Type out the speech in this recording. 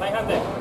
再看对。